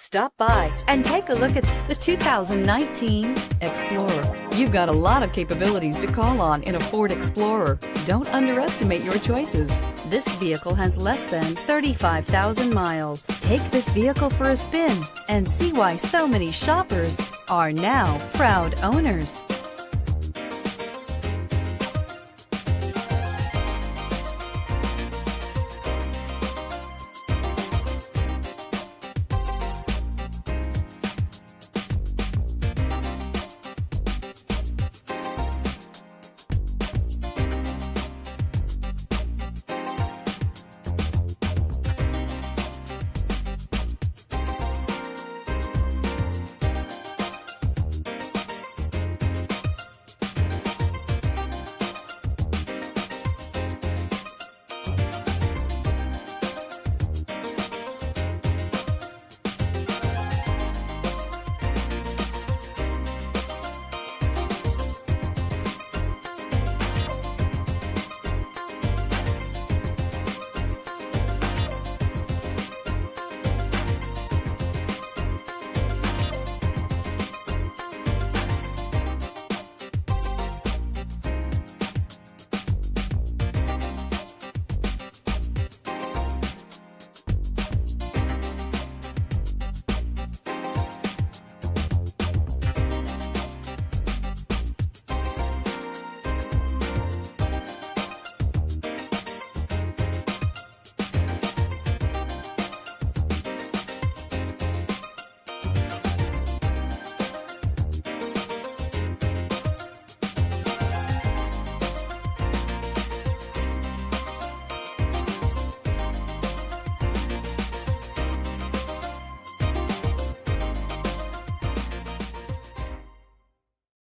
Stop by and take a look at the 2019 Explorer. You've got a lot of capabilities to call on in a Ford Explorer. Don't underestimate your choices. This vehicle has less than 35,000 miles. Take this vehicle for a spin and see why so many shoppers are now proud owners.